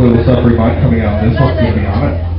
little slippery mud coming out. This one's going to be on it.